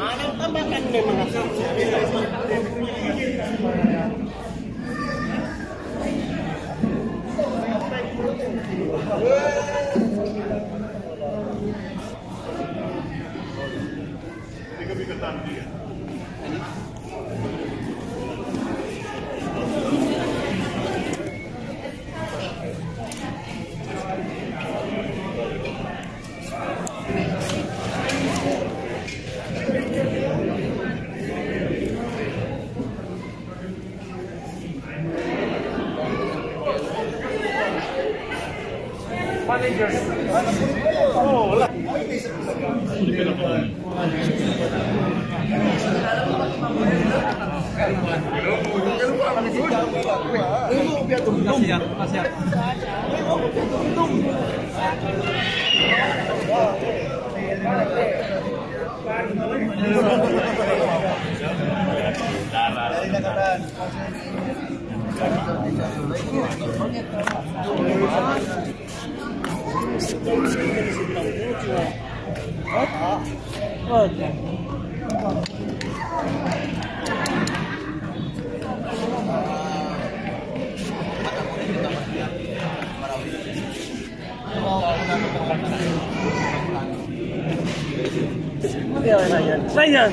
Anang tambahkan memang Tabakan may mga Ryan!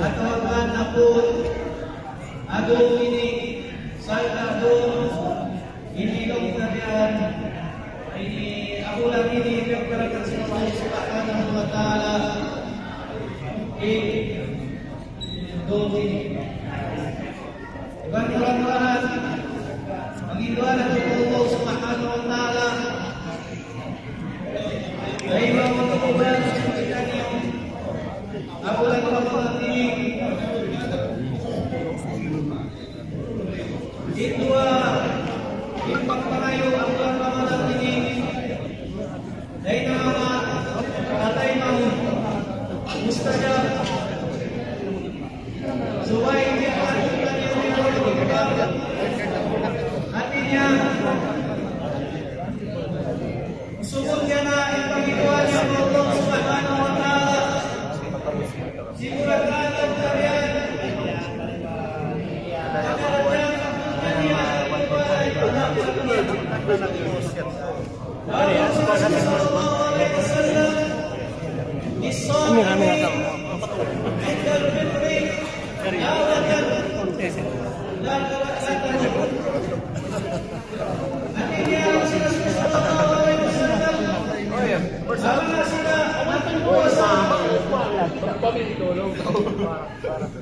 katawagan na po ini sa ito ini ko na diyan hindi ako lang hindi ko talagang sinasay sa patan ng ini. tala eh doon eh ibang Kami kami namin Oh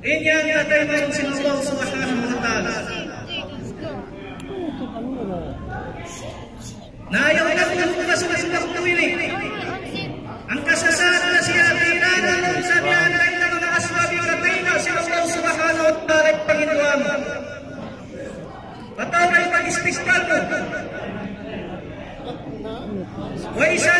Inyang tatay ng sinubong sumasahamutan. Na yung nagbukas na sila kuwili. Ang kasasad na siya tinanan sa nanay ng mga aswabi katay na sinubong sumasahamutan para Panginoon. Pataway pag-ispiskal mo. Wa isa